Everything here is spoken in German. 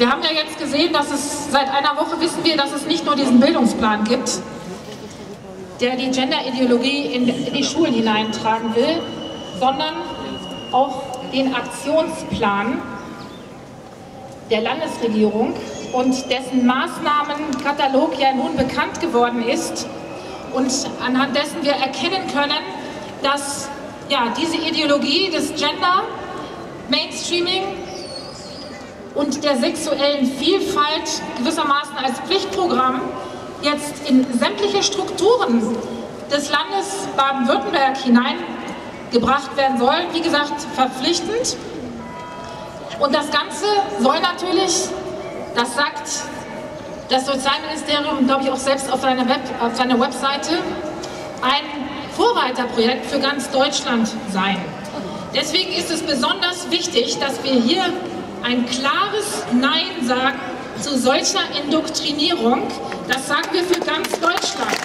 Wir haben ja jetzt gesehen, dass es seit einer Woche wissen wir, dass es nicht nur diesen Bildungsplan gibt, der die Gender-Ideologie in die Schulen hineintragen will, sondern auch den Aktionsplan der Landesregierung und dessen Maßnahmenkatalog ja nun bekannt geworden ist und anhand dessen wir erkennen können, dass ja, diese Ideologie des Gender, Mainstreaming und der sexuellen Vielfalt gewissermaßen als Pflichtprogramm jetzt in sämtliche Strukturen des Landes Baden-Württemberg hineingebracht werden soll. Wie gesagt, verpflichtend. Und das Ganze soll natürlich, das sagt das Sozialministerium, glaube ich, auch selbst auf seiner, Web, auf seiner Webseite, ein Vorreiterprojekt für ganz Deutschland sein. Deswegen ist es besonders wichtig, dass wir hier ein klares Nein sagen zu solcher Indoktrinierung. Das sagen wir für ganz Deutschland.